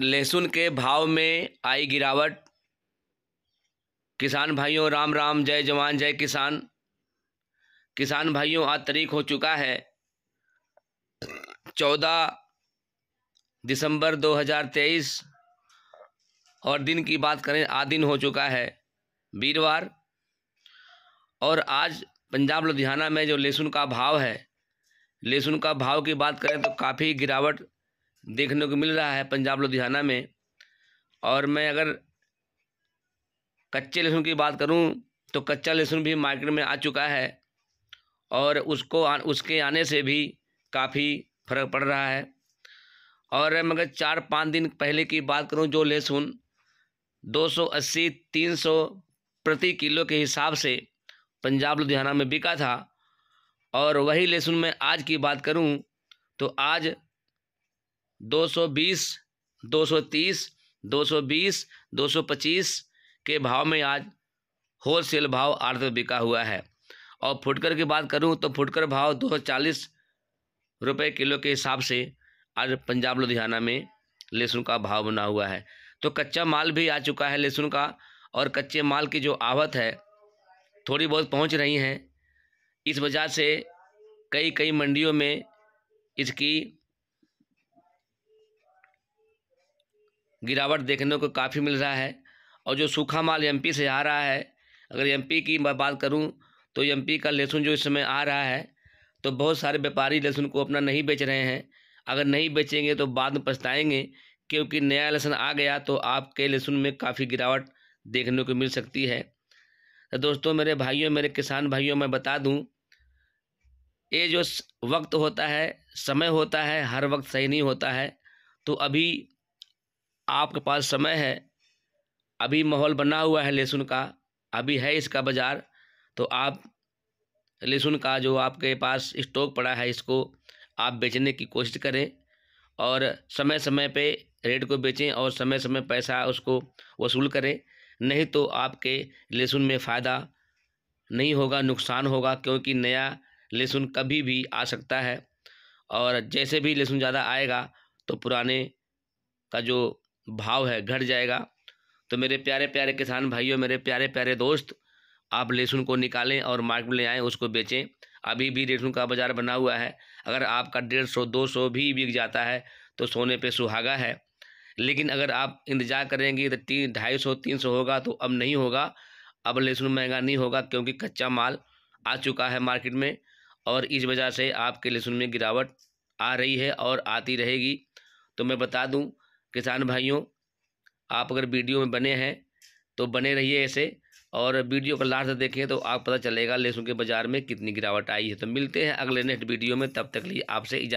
लहसुन के भाव में आई गिरावट। किसान भाइयों, राम राम, जय जवान, जय किसान। किसान भाइयों, आज तारीख हो चुका है चौदह दिसंबर 2023 और दिन की बात करें, आज दिन हो चुका है वीरवार। और आज पंजाब लुधियाना में जो लहसुन का भाव है लहसुन का भाव की बात करें तो काफ़ी गिरावट देखने को मिल रहा है पंजाब लुधियाना में। और मैं अगर कच्चे लहसुन की बात करूँ तो कच्चा लहसुन भी मार्केट में आ चुका है और उसको आ, उसके आने से भी काफ़ी फ़र्क पड़ रहा है। और मगर चार पाँच दिन पहले की बात करूँ जो लहसुन 280 300 प्रति किलो के हिसाब से पंजाब लुधियाना में बिका था और वही लहसुन में आज की बात करूँ तो आज 220, 230, 220, 225 के भाव में आज होल सेल भाव आठ बिका हुआ है। और फुटकर की बात करूँ तो फुटकर भाव दो सौ चालीस रुपये किलो के हिसाब से आज पंजाब लुधियाना में लहसुन का भाव बना हुआ है। तो कच्चा माल भी आ चुका है लहसुन का और कच्चे माल की जो आवत है थोड़ी बहुत पहुँच रही हैं। इस वजह से कई कई मंडियों में इसकी गिरावट देखने को काफ़ी मिल रहा है और जो सूखा माल एमपी से आ रहा है, अगर एमपी की मैं बात करूँ तो एमपी का लहसुन जो इस समय आ रहा है तो बहुत सारे व्यापारी लहसुन को अपना नहीं बेच रहे हैं। अगर नहीं बेचेंगे तो बाद में पछताएँगे, क्योंकि नया लहसुन आ गया तो आपके लहसुन में काफ़ी गिरावट देखने को मिल सकती है। तो दोस्तों, मेरे भाइयों, मेरे किसान भाइयों, मैं बता दूँ, ये जो वक्त होता है, समय होता है, हर वक्त सही नहीं होता है तो अभी आपके पास समय है, अभी माहौल बना हुआ है लहसुन का, अभी है इसका बाज़ार तो आप लहसुन का जो आपके पास स्टॉक पड़ा है इसको आप बेचने की कोशिश करें और समय समय पे रेट को बेचें और समय समय पैसा उसको वसूल करें। नहीं तो आपके लहसुन में फ़ायदा नहीं होगा, नुकसान होगा, क्योंकि नया लहसुन कभी भी आ सकता है। और जैसे भी लहसुन ज़्यादा आएगा तो पुराने का जो भाव है, घट जाएगा। तो मेरे प्यारे प्यारे किसान भाइयों, मेरे प्यारे प्यारे दोस्त, आप लहसुन को निकालें और मार्केट में ले आएँ, उसको बेचें। अभी भी लहसुन का बाज़ार बना हुआ है। अगर आपका डेढ़ सौ, दो सौ भी बिक जाता है तो सोने पे सुहागा है। लेकिन अगर आप इंतज़ार करेंगे तो तीन ढाई सौ, तीन सौ होगा तो अब नहीं होगा। अब लहसुन महँगा नहीं होगा, क्योंकि कच्चा माल आ चुका है मार्केट में और इस वजह से आपके लहसुन में गिरावट आ रही है और आती रहेगी। तो मैं बता दूँ किसान भाइयों, आप अगर वीडियो में बने हैं तो बने रहिए ऐसे और वीडियो का लास्ट देखें तो आप पता चलेगा लहसुन के बाज़ार में कितनी गिरावट आई है। तो मिलते हैं अगले नेक्स्ट वीडियो में, तब तक लिए आपसे इजाज़त।